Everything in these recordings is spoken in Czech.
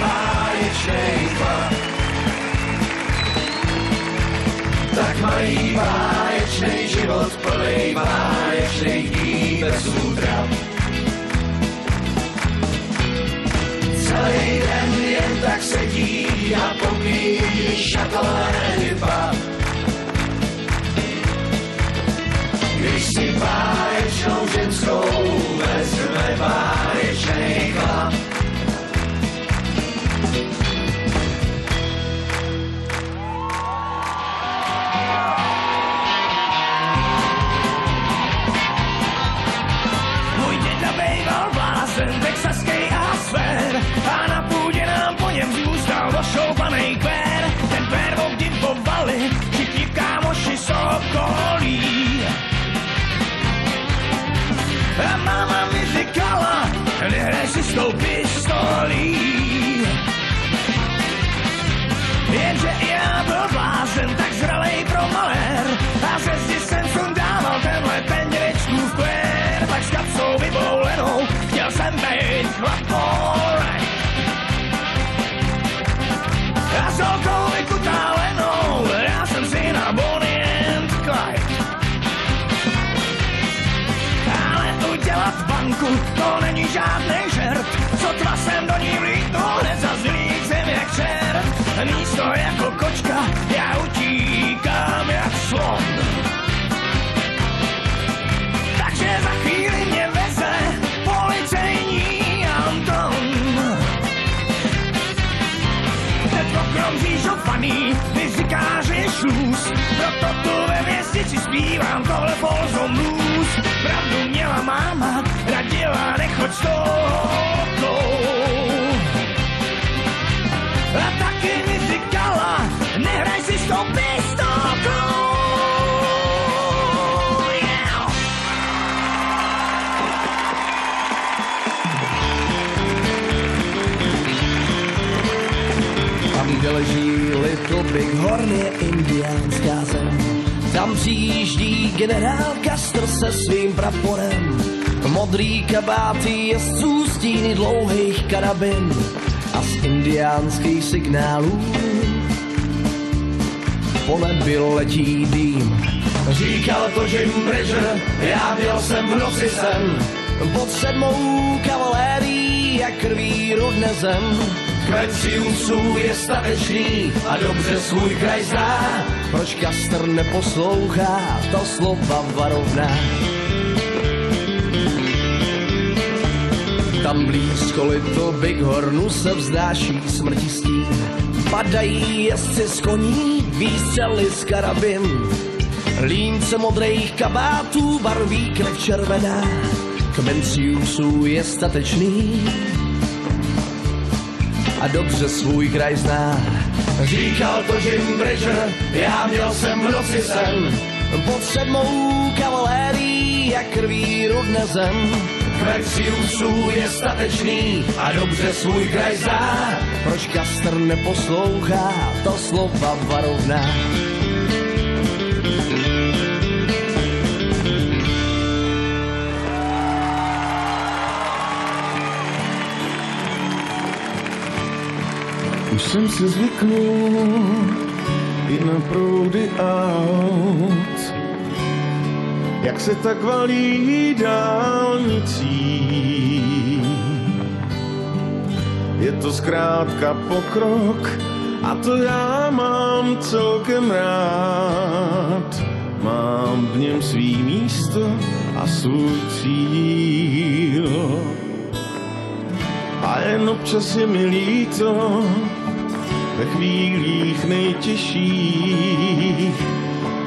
báječnej. Tak mají báječnej život plný báječných dní bez útrap. Celý den jen tak sedí a popíjí šatolé pub. Nehraj si s tou pistolí. Jenže i já byl blázen, tak zralej pro malér a ze zdi jsem sundával tenhle ten dědečkův kvér, tak s kapsou vyboulenou chtěl jsem být chlap alright. A s holkou vykutálenou, já jsem si na Bonnie and Clyde. Ale udělat banku, to není žádný Místo jako kočka, já utíkám jak slon. Takže za chvíli mě veze policejní Anton. Hned okrom zížovaný, mi říká, že je šluz. Proto tu ve městici zpívám tohle Folsom Blues. Pravdu měla máma, radila nechoď s toukou. Little Big Horn, je indiánská zem. Tam přijíždí generál Castro se svým praporem. Modrý kabáty jezdců stíny dlouhých karabin a z indiánských signálů po nebi letí dým. Říkal to Jim Bridger, já měl jsem v noci sen. Pod sedmou kavalérií jak krví rudne zem. Siusů je statečný a dobře svůj kraj zná. Proč Kastr neposlouchá to slova varovná? Tam blízko Little Big Hornu se vzdáší smrti stín. Padají jezdci z koní, výstřely z karabin. Línce modrých kabátů barví krev červená. Kmen je statečný a dobře svůj kraj zná. Říkal to Jim Bridger, já měl jsem v noci sen. Pod sedmou kavalérií jak krví rudne zem. Kmet Siusů je statečný a dobře svůj kraj zná. Proč Kastr neposlouchá to slova varovná? Jsem si zvyknul i na proudy aut, jak se tak valí dálnicí. Je to zkrátka pokrok a to já mám celkem rád. Mám v něm svý místo a svůj cíl. A jen občas je mi líto, ve chvílích nejtěžších,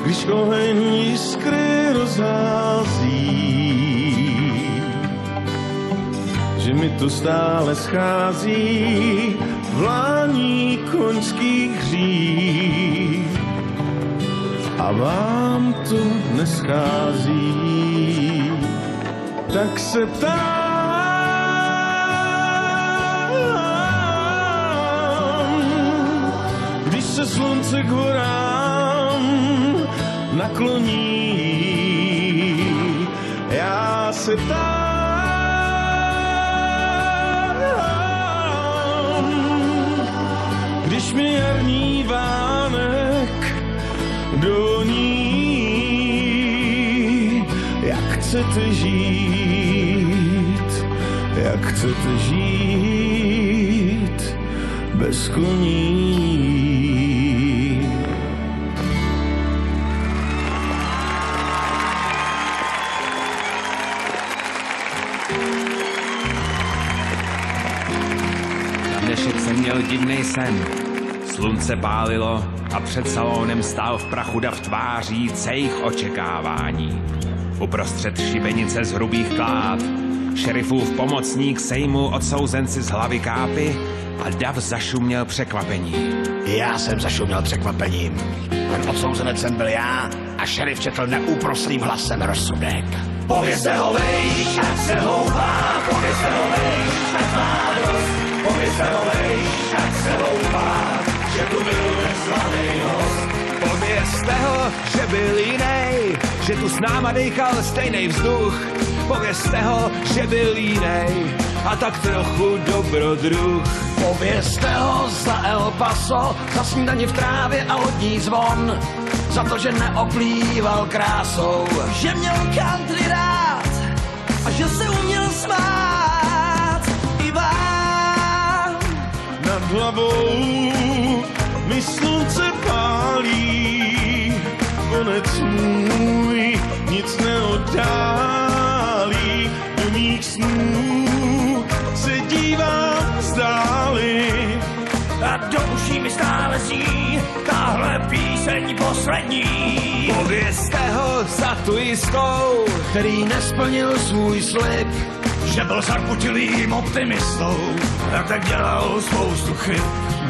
když oheň jiskry rozhází. Že mi to stále schází vlání koňských hřích a vám to neschází. Tak se ptám, se slunce k horám nakloní. Já se tam, když mi jarní vánek doní, jak chcete žít, jak chcete žít bez koní. Jsem měl divný sen. Slunce pálilo a před salónem stál v prachu dav tváří cejch očekávání. Uprostřed šibenice z hrubých klád, šerifův pomocník sejmu odsouzenci z hlavy kápy a dav zašuměl překvapení. Já jsem zašuměl překvapením. Ten odsouzenec jsem byl já a šerif četl neúprosným hlasem rozsudek. Povězte ho vejš, ať se houpá, povězte ho vejš, dost. Povězte ho vejš, ať se houpá, že tu byl neslaný host. Povězte ho, že byl jiný, že tu s náma dejchal stejný vzduch. Povězte ho, že byl jiný a tak trochu dobrodruh. Povězte ho za El Paso, za snídaní v trávě a lodní zvon. Za to, že neoplýval krásou, že měl country rád a že se uměl smát nad hlavou mi slunce pálí, konec můj nic neoddálí, do mých snů se dívám zdáli. A do uší mi stále zní tahle píseň poslední. Povězte ho za tu jistou, který nesplnil svůj slib. Že byl zarputilým optimistou a tak dělal spoustu chyb.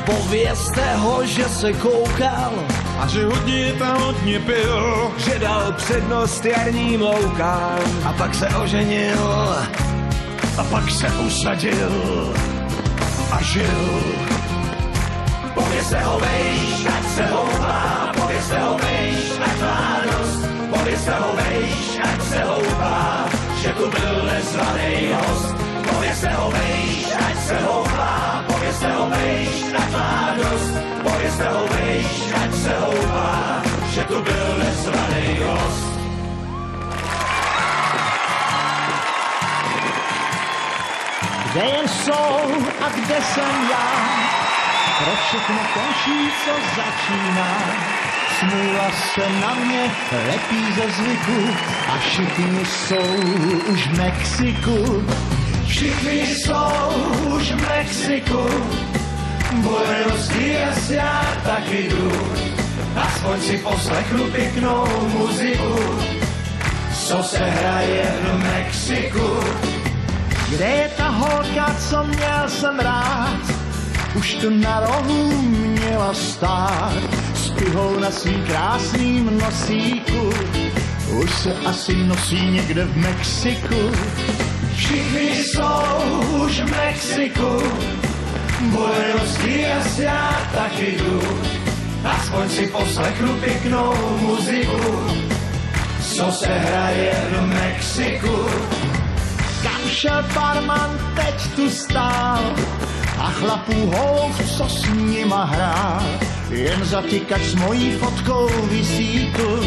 Povězte ho, že se koukal, A že hodně ta hodně pil, že dal přednost jarním loukám. a pak se oženil. A pak se usadil a žil. Povězte ho vejš, ať se houpá, povězte ho vejš, ať má dost. Povězte ho vejš, ať se houpá, že tu byl nezvaný host. Povězte ho vejš, ať se houpá, povězte ho vejš, ať má dost. Povězte ho vejš, ať se houpá, že tu byl nezvaný host. Kde je sol a kde jsem já? Pro všechno končí, co začíná. Smůla se na mě lepí ze zvyku a všichni jsou už v Mexiku. Všichni jsou už v Mexiku, Buenos Dias, já taky jdu. Aspoň si poslechnu pěknou muziku, co se hraje v Mexiku. Kde je ta holka, co měl jsem rád? Už tu na rohu měla stát s pihou na svým krásným nosíku. Už se asi nosí někde v Mexiku. Všichni jsou už v Mexiku, Buenos Dias, já taky jdu. Aspoň si poslechnu pěknou muziku, co se hraje v Mexiku. Kam šel barman, teď tu stál a chlapů hov, co s nima hrál. Jen zatýkač s mojí fotkou visí tu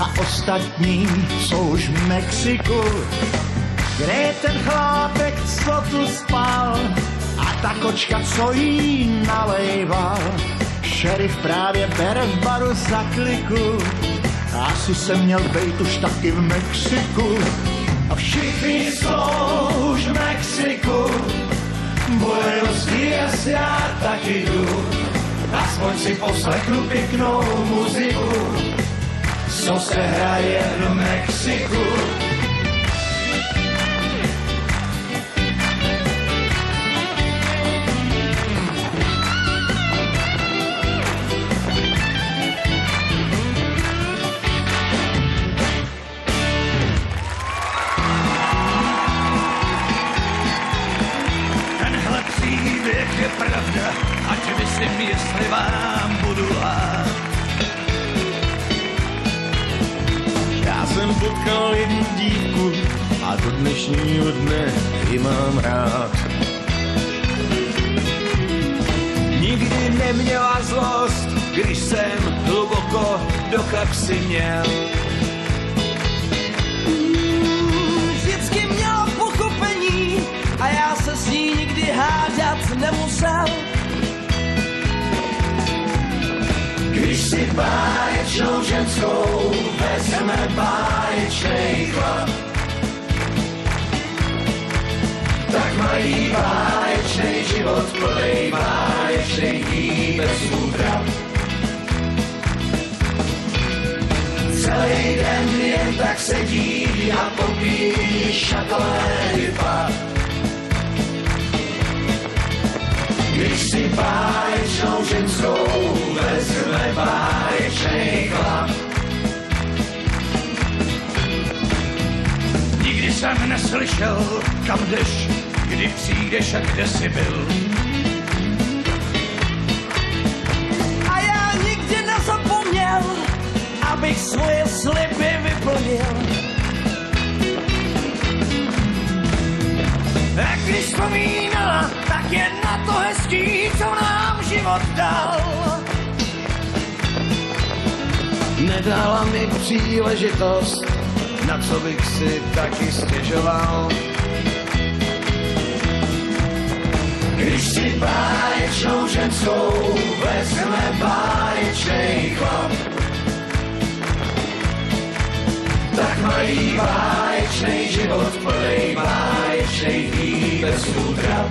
a ostatní jsou už v Mexiku. Kde je ten chlápek, co tu spal a ta kočka, co jí nalejval? Šerif právě bere v baru za kliku, asi jsem měl bejt už taky v Mexiku. A všichni jsou už v Mexiku, Buenos Dias, já taky jdu. Aspoň si poslechnu pěknou muziku, co se hraje v Mexiku. Dnešního dne ji mám rád. Nikdy neměla zlost, když jsem hluboko do kapsy měl. Vždycky měla pochopení a já se s ní nikdy hádat nemusel. Když si báječnou ženskou vezme báječnej chlap, mají báječnej život plnej báječnej dní bez útrap. Celý den jen tak sedí a popíjí šakolé pár. Když si báječnou ženskou vezme báječnej chlap. Nikdy jsem neslyšel, kam jdeš, kdy přijdeš a kde jsi byl. A já nikdy nezapomněl, abych svoje sliby vyplnil. A když vzpomínala, tak je na to hezký, co nám život dal. Nedala mi příležitost, na co bych si taky stěžoval. Když si báječnou ženskou vezme báječnej chlap, tak mají báječnej život plnej báječnej dní bez útrap.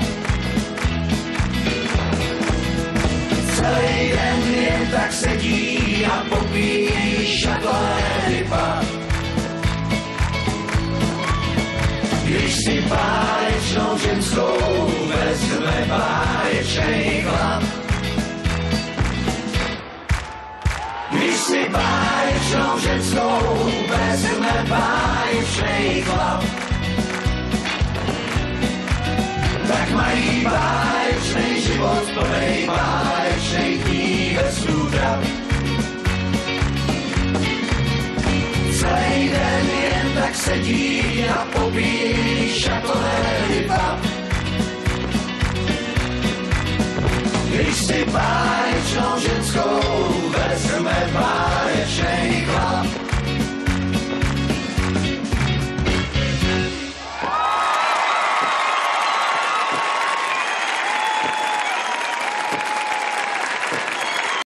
Celý den jen tak sedí a popíjí šatlé ryba. Když si báječnou ženskou vezme báječnej chlap. Když si báječnou ženskou vezme báječnej chlap. Tak mají báječnej život plnej báječnej dní bez útrap. Celý den jen tak sedí a popíjí volei pap. Když si párečnou ženskou vezme párečnej chlap.